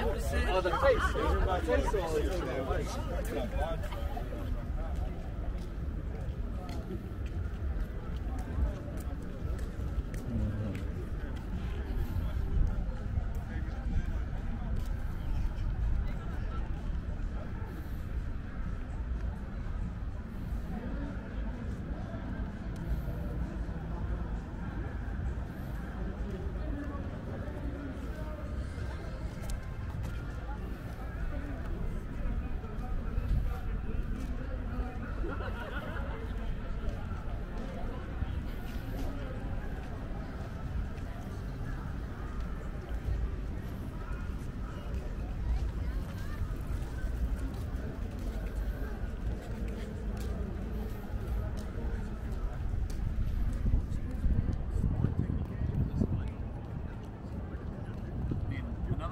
Oh, the face.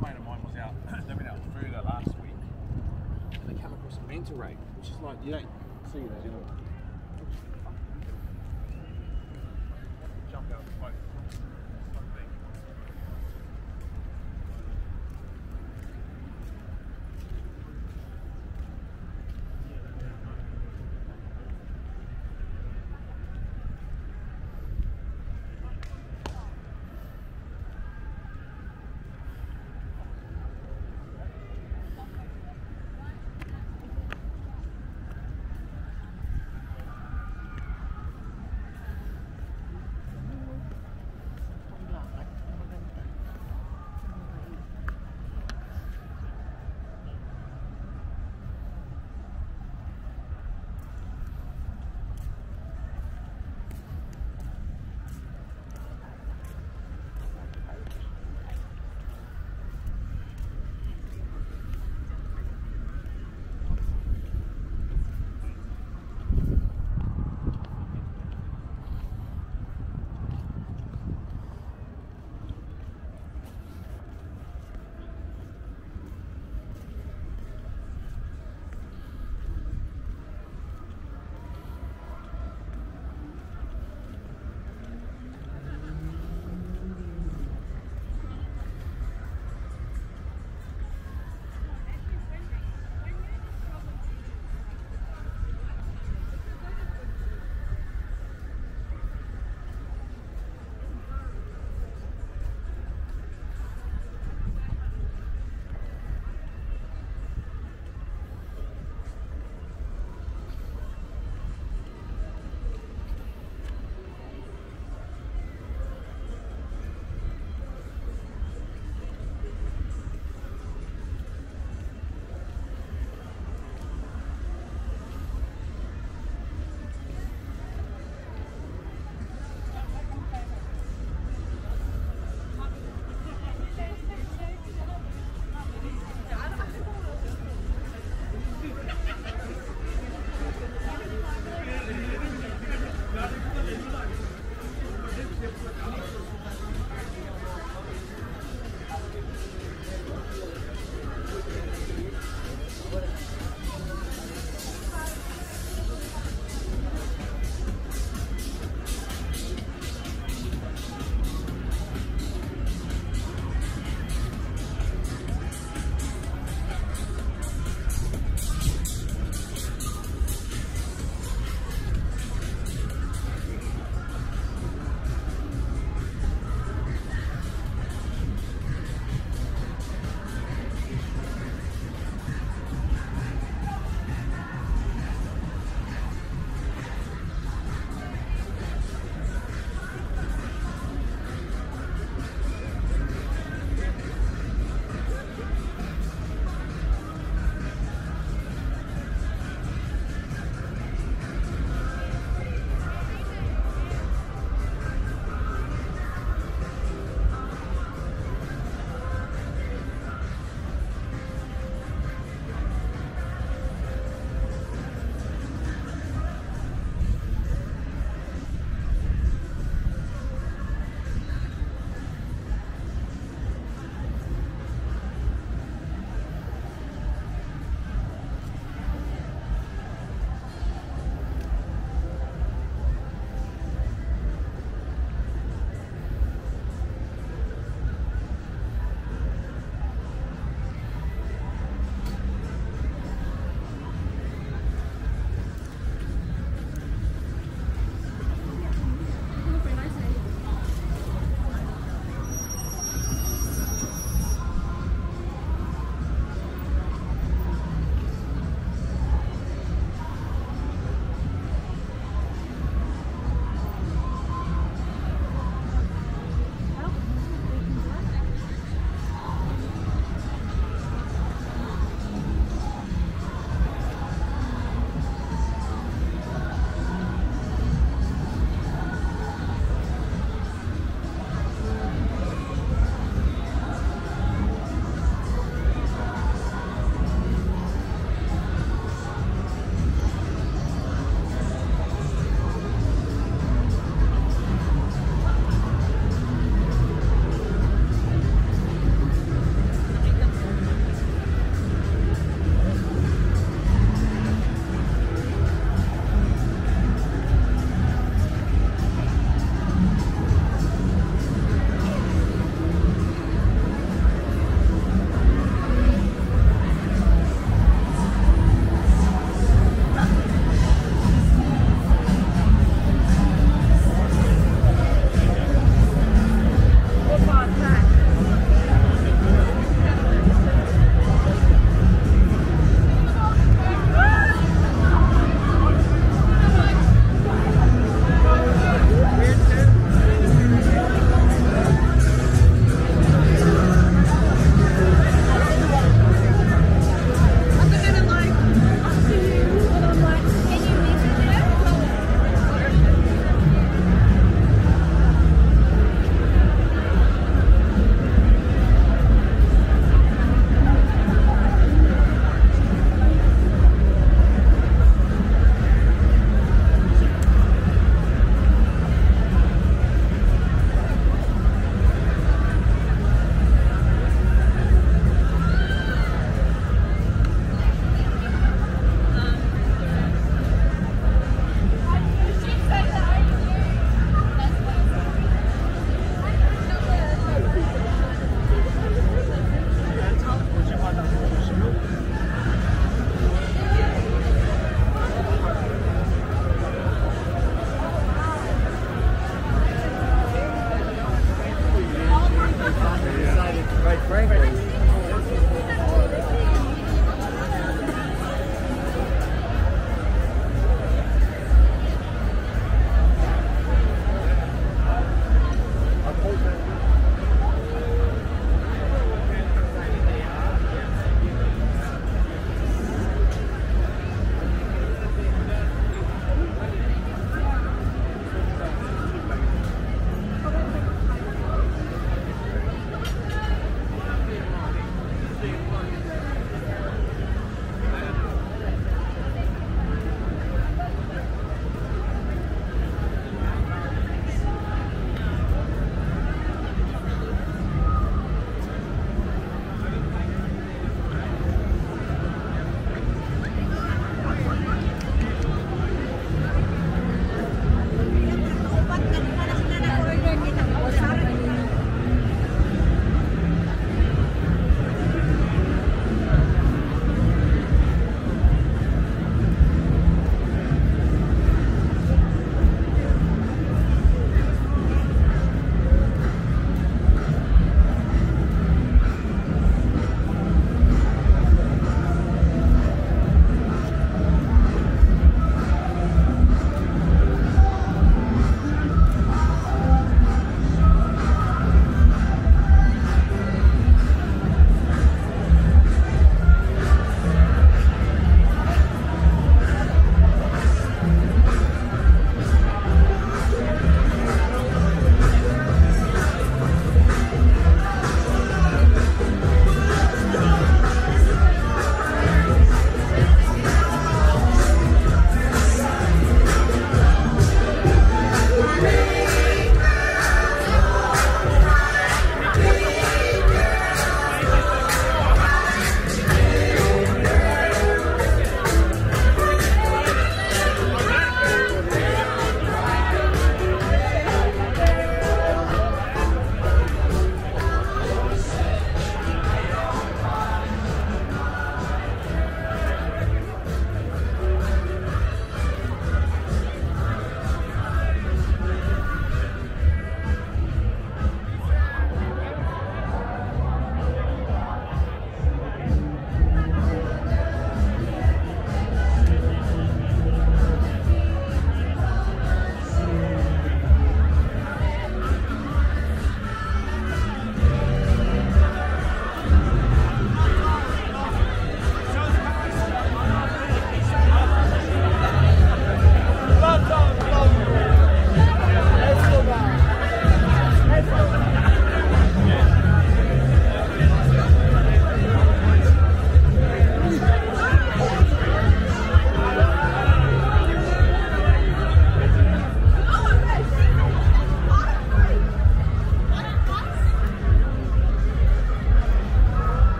mate of mine was out living out Fuga last week, and they come across a manta ray, which is like you don't see those, you know.